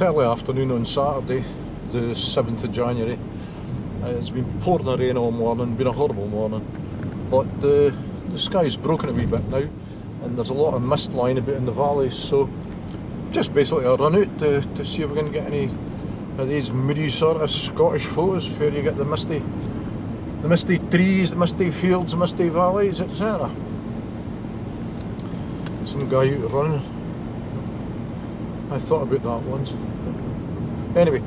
Early afternoon on Saturday, the 7th of January. Uh, it's been pouring rain all morning, been a horrible morning. But the, the sky's broken a wee bit now and there's a lot of mist lying about in the valleys so just basically a run out to, to see if we can get any of these moody sort of Scottish photos where you get the misty the misty trees, the misty fields, the misty valleys, etc. Some guy out running. I thought about that once. Anyway,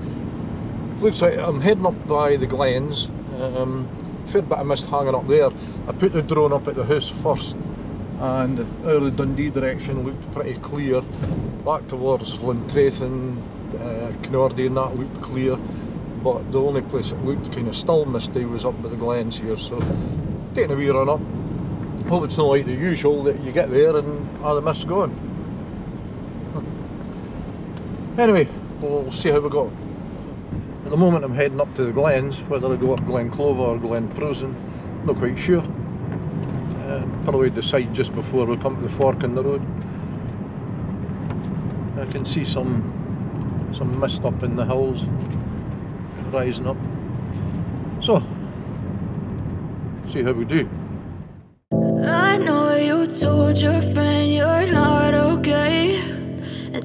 looks like I'm heading up by the glens. Um, fair bit of mist hanging up there. I put the drone up at the house first and early Dundee direction looked pretty clear. Back towards Lintrathen, uh, Kinnordy and that looked clear. But the only place it looked kind of still misty was up by the glens here. So taking a wee run up. Hope it's not like the usual that you get there and all the mist's gone. Anyway, we'll see how we go. At the moment I'm heading up to the glens, whether I go up Glen Clova or Glen Prosen, not quite sure. Uh, probably decide just before we come to the fork in the road. I can see some some mist up in the hills rising up. So, see how we do. I know you told your friend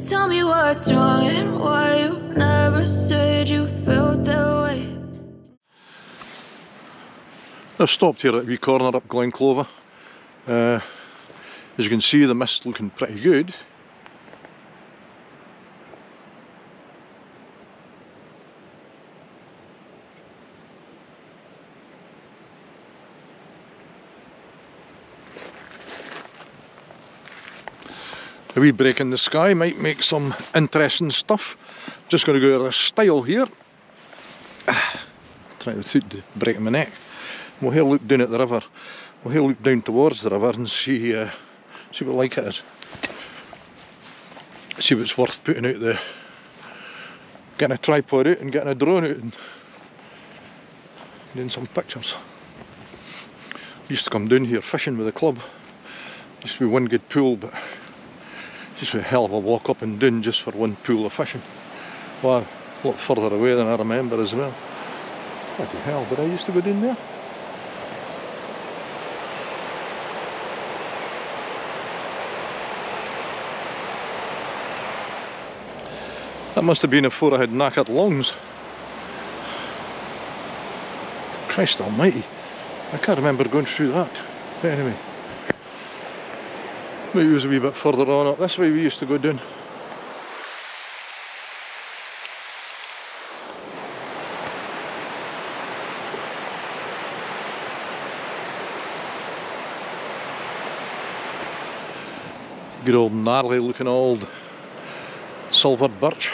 tell me what's wrong and why you never said you felt that way. I've stopped here at wee corner up Glen Clova. Uh, as you can see the mist looking pretty good. A wee break in the sky might make some interesting stuff. Just going to go a style here. Try without breaking my neck. We'll here look down at the river. We'll here look down towards the river and see uh, see what like it is. See what's worth putting out the getting a tripod out and getting a drone out and doing some pictures. Used to come down here fishing with a club. Used to be one good pool but just a hell of a walk up and down just for one pool of fishing. Wow, a lot further away than I remember as well. Bloody hell, did I used to go down there? That must have been before I had knackered lungs. Christ almighty. I can't remember going through that. But anyway. Maybe it was a wee bit further on up this way we used to go down. Good old gnarly looking old silvered birch.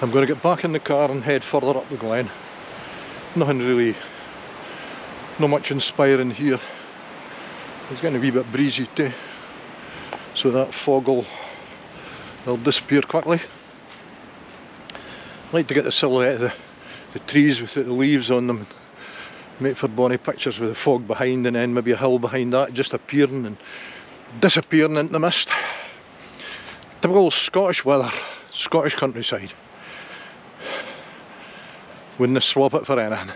I'm going to get back in the car and head further up the glen. Nothing really, not much inspiring here. It's getting a wee bit breezy too, so that fog will, will disappear quickly. I like to get the silhouette of the, the trees with the leaves on them make for bonny pictures with the fog behind and then maybe a hill behind that just appearing and disappearing into the mist. Typical Scottish weather, Scottish countryside. Wouldn't swap it for anything.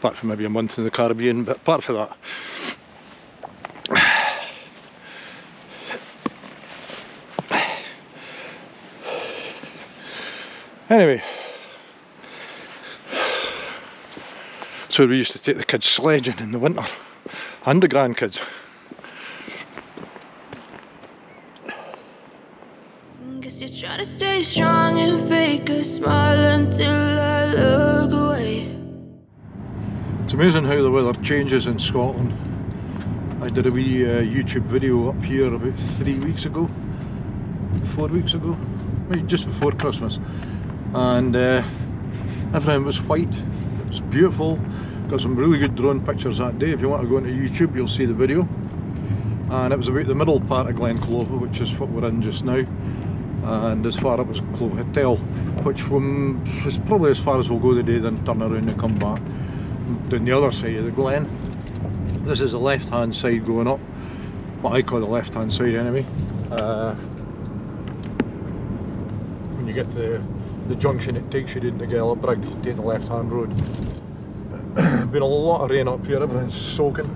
Apart from maybe a month in the Caribbean, but apart from that. Anyway, so we used to take the kids sledging in the winter and the grandkids. Guess you're trying to stay strong and fake a smile until I look away. Amazing how the weather changes in Scotland. I did a wee uh, YouTube video up here about three weeks ago, four weeks ago, maybe just before Christmas, and uh, everything was white. It was beautiful. Got some really good drone pictures that day. If you want to go into YouTube, you'll see the video. And it was about the middle part of Glen Clova, which is what we're in just now. And as far up as Clova Hotel, which is probably as far as we'll go today, then turn around and come back down the other side of the glen. This is the left hand side going up what I call the left hand side anyway. Uh, when you get to the junction it takes you into Gella Brig, you take the left hand road. Been a lot of rain up here, everything's soaking.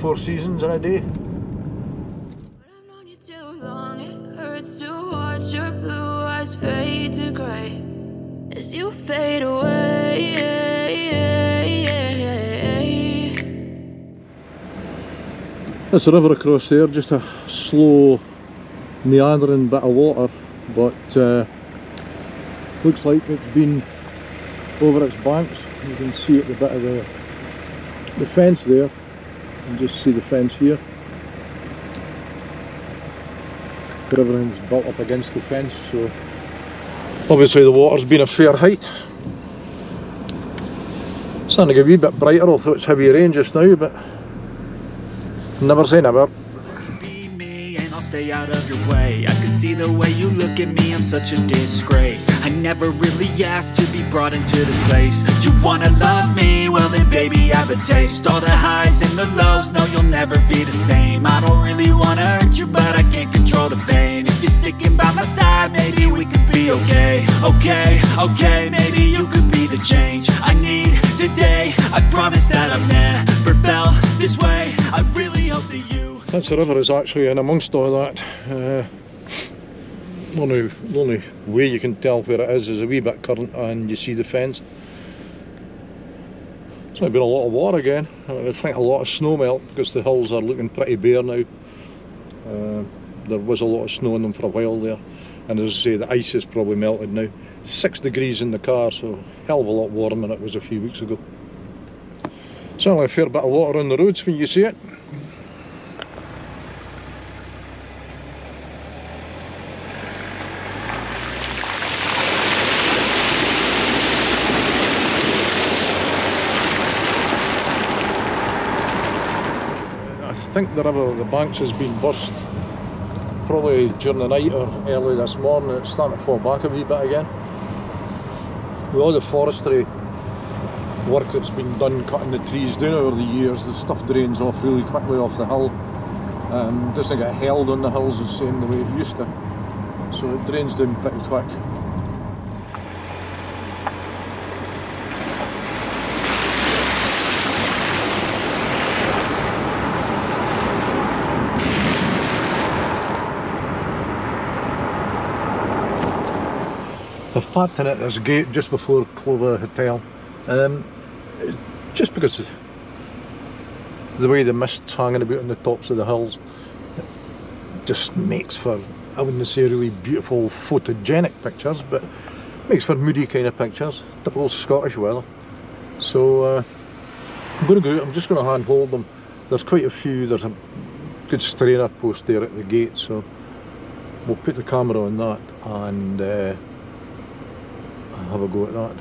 Four seasons in a day. You fade away. There's a river across there, just a slow meandering bit of water, but uh, looks like it's been over its banks. You can see at the bit of the the fence there, and just see the fence here. Everything's built up against the fence, so obviously the water's been a fair height. Starting to get a wee bit brighter, although it's heavy rain just now, but never say never. I'll stay out of your way I can see the way you look at me, I'm such a disgrace I never really asked to be brought into this place You wanna love me? Well then baby I have a taste All the highs the river is actually in amongst all that. Uh, the only, only way you can tell where it is is a wee bit current and you see the fence. It's not been a lot of water again. I think a lot of snow melt because the hills are looking pretty bare now. Uh, there was a lot of snow on them for a while there and as I say the ice is probably melted now. Six degrees in the car so hell of a lot warmer than it was a few weeks ago. Certainly a fair bit of water on the roads when you see it. I think the river, the banks has been burst probably during the night or early this morning. It's starting to fall back a wee bit again. With all the forestry work that's been done cutting the trees down over the years, the stuff drains off really quickly off the hill. Um, doesn't get held on the hills the same the way it used to. So it drains down pretty quick. Parked in at this gate just before Clova Hotel. Um, just because of the way the mist's hanging about on the tops of the hills just makes for, I wouldn't say really beautiful photogenic pictures, but makes for moody kind of pictures, typical Scottish weather. So uh, I'm going to go, I'm just going to hand hold them. There's quite a few, there's a good strainer post there at the gate, so we'll put the camera on that and uh, have a go at that.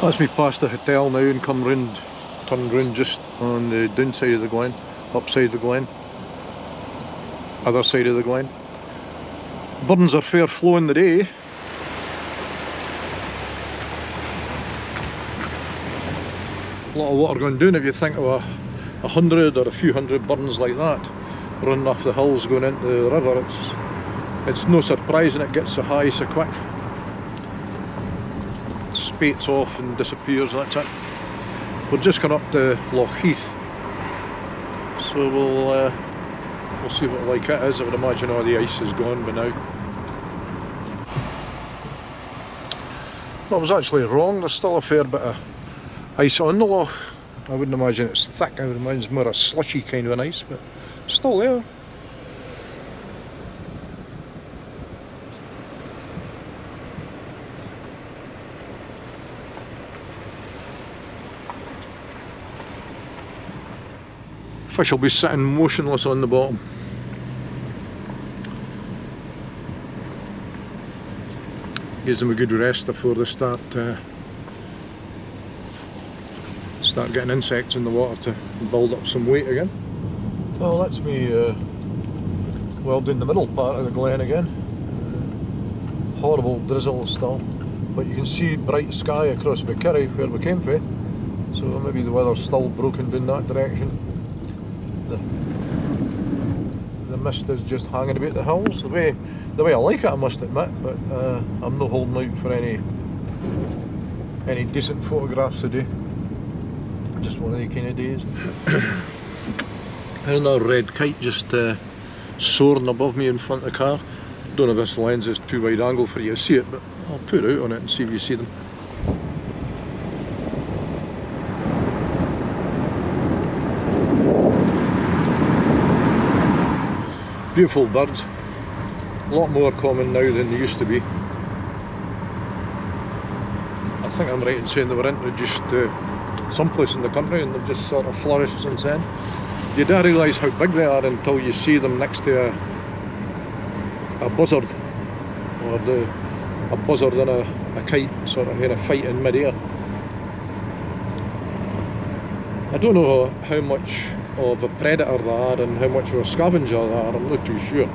What- That's me past the hotel now and come round, turn round just on the downside of the glen, upside the glen, other side of the glen. Burns are fair flowing the day. A lot of water going down if you think of a, a hundred or a few hundred burns like that running off the hills going into the river. It's it's no surprising it gets so high so quick spates off and disappears, that's it. We're just gone up to Loch Heath, so we'll uh, we'll see what like it is. I would imagine all the ice is gone by now. Well, I was actually wrong. There's still a fair bit of ice on the loch. I wouldn't imagine it's thick. I would imagine it's more a slushy kind of an ice, but still there. Fish will be sitting motionless on the bottom. Gives them a good rest before they start uh, start getting insects in the water to build up some weight again. Well, that's me uh, well down the middle part of the glen again. Horrible drizzle still, but you can see bright sky across Bucurry where we came from. So maybe the weather's still broken down that direction. The, the mist is just hanging about the hills. The way the way I like it, I must admit, but uh, I'm not holding out for any any decent photographs today. Just one of the kind of days. and a red kite just uh, soaring above me in front of the car. Don't know if this lens is too wide angle for you to see it, but I'll put it out on it and see if you see them. Beautiful birds. A lot more common now than they used to be. I think I'm right in saying they were introduced to someplace in the country and they've just sort of flourished since then. You don't realise how big they are until you see them next to a, a buzzard or the, a buzzard and a, a kite sort of in a fight in mid-air. I don't know how much of a predator they are and how much of a scavenger they are, I'm not too sure.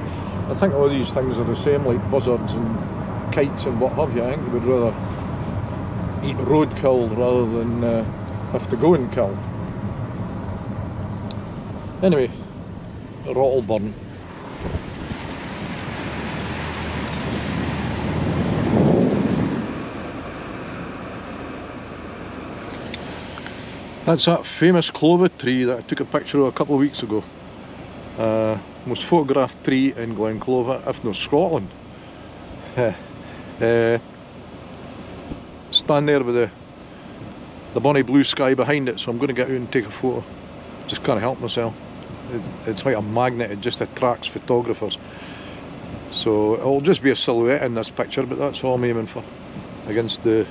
I think all these things are the same like buzzards and kites and what have you. I think they would rather eat roadkill rather than uh, have to go and kill. Anyway, Rottleburn. That's that famous Clova tree that I took a picture of a couple of weeks ago. Uh, most photographed tree in Glen Clova, if not Scotland. uh, stand there with the the bonny blue sky behind it, so I'm going to get out and take a photo. Just can't help myself. It, it's like a magnet, it just attracts photographers. So it'll just be a silhouette in this picture, but that's all I'm aiming for. Against the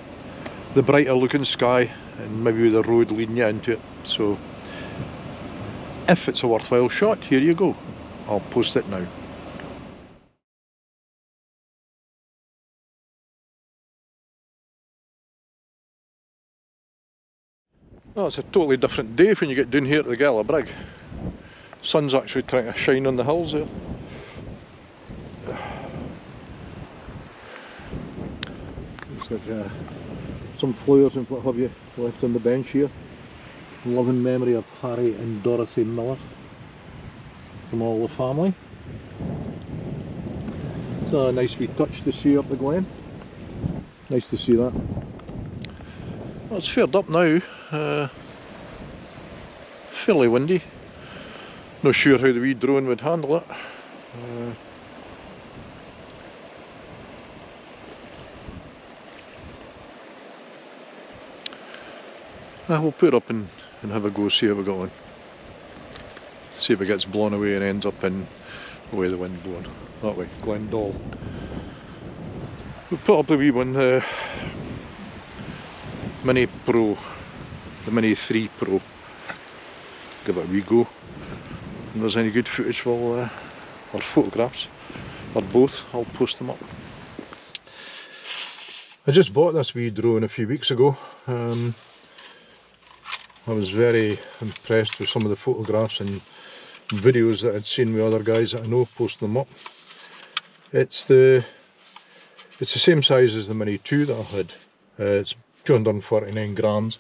the brighter looking sky and maybe with the road leading you into it. So if it's a worthwhile shot, here you go. I'll post it now. Oh, it's a totally different day when you get down here to the Gella Brig. Sun's actually trying to shine on the hills there. Looks like uh, some flowers and what have you left on the bench here. Loving memory of Harry and Dorothy Miller from all the family. It's a nice wee touch to see up the glen. Nice to see that. Well, it's fared up now. Uh, fairly windy. Not sure how the wee drone would handle it. Uh, uh, we'll put it up and, and have a go, see how we go on. See if it gets blown away and ends up in the way the wind blowing. That way, Glen Doll. We'll put up the wee one, uh, Mini Pro, the Mini 3 Pro. Give it a wee go. If there's any good footage, we'll, uh, or photographs, or both, I'll post them up. I just bought this wee drone a few weeks ago. Um, I was very impressed with some of the photographs and videos that I'd seen with other guys that I know posting them up. It's the it's the same size as the Mini 2 that I had. Uh, it's 249 grams,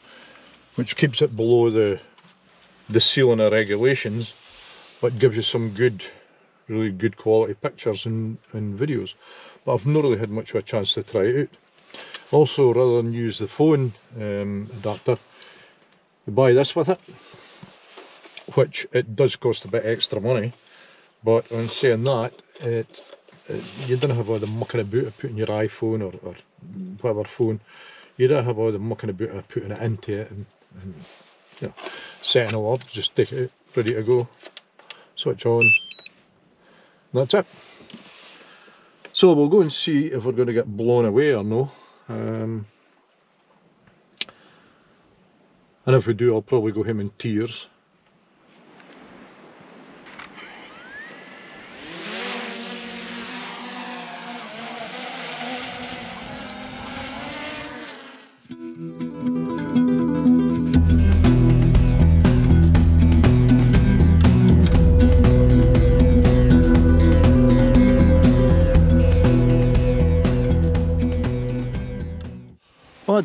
which keeps it below the the ceiling of regulations, but gives you some good, really good quality pictures and, and videos. But I've not really had much of a chance to try it out. Also, rather than use the phone um, adapter, you buy this with it, which it does cost a bit extra money. But on saying that, it's it, you don't have all the mucking about of putting your iPhone or, or whatever phone you don't have all the mucking about putting it into it and, and you know, setting it up, just take it out, ready to go, switch on, that's it. So we'll go and see if we're going to get blown away or no. Um, and if we do, I'll probably go him in tears.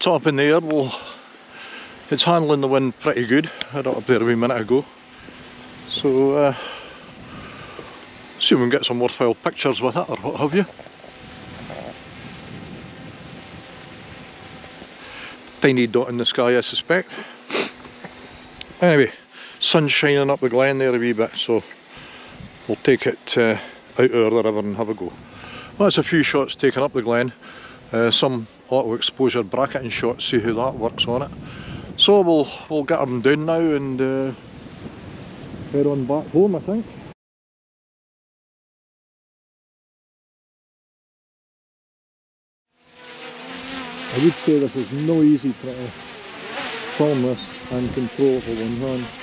Top in the air, well, it's handling the wind pretty good. I had it up there a wee minute ago. So, uh, see if we can get some worthwhile pictures with it or what have you. Tiny dot in the sky, I suspect. Anyway, sun's shining up the glen there a wee bit, so we'll take it uh, out over the river and have a go. Well, that's a few shots taken up the glen. Uh, some auto exposure bracketing shots, see how that works on it. So we'll we'll get them down now and uh, head on back home I think. I would say this is no easy to film this and control it with one hand.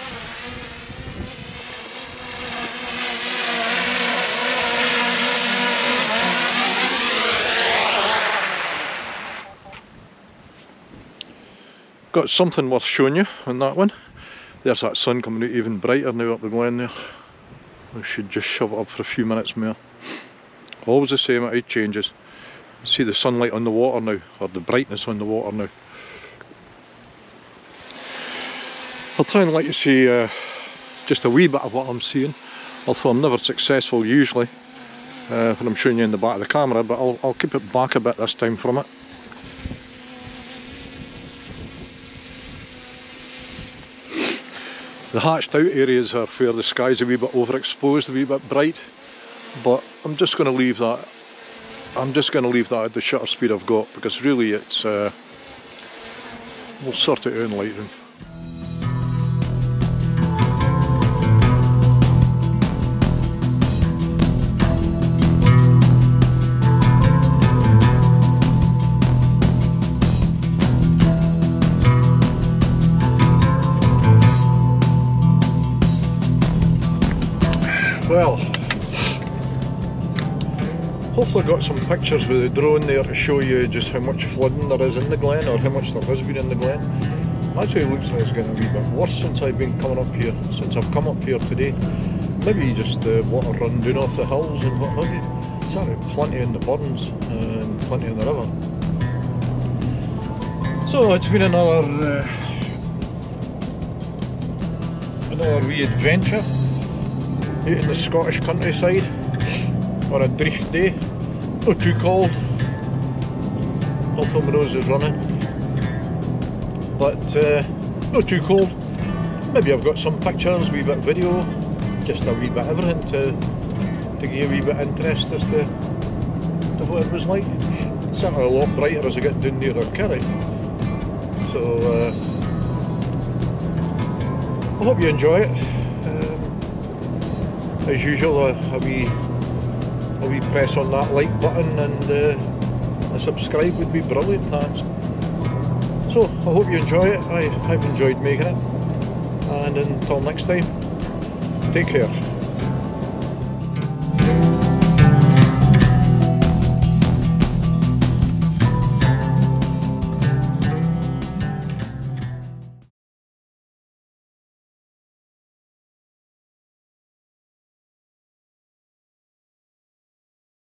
Got something worth showing you on that one. There's that sun coming out even brighter now up the glen there. I should just shove it up for a few minutes more. Always the same, it changes. See the sunlight on the water now, or the brightness on the water now. I'll try and let you see uh, just a wee bit of what I'm seeing, although I'm never successful usually uh, when I'm showing you in the back of the camera, but I'll, I'll keep it back a bit this time from it. The hatched out areas are where the sky's a wee bit overexposed, a wee bit bright, but I'm just going to leave that I'm just going to leave that at the shutter speed I've got because really it's uh, we'll sort it out in Lightroom. Got some pictures with the drone there to show you just how much flooding there is in the glen or how much there has been in the glen. Actually it looks like it's getting a wee bit worse since I've been coming up here, since I've come up here today. Maybe just the uh, water running down off the hills and what have you. Certainly plenty in the burns and plenty in the river. So it's been another uh, another wee adventure in the Scottish countryside on a dreich day. Not too cold, nose is running, but uh, not too cold. Maybe I've got some pictures, a wee bit video, just a wee bit everything to to give you a wee bit of interest as to, to what it was like. It's Certainly a lot brighter as I get down near Kirrie. So uh, I hope you enjoy it. Um, as usual, a, a wee a wee press on that like button and uh, a subscribe would be brilliant, thanks. So, I hope you enjoy it. I, I've enjoyed making it. And until next time, take care.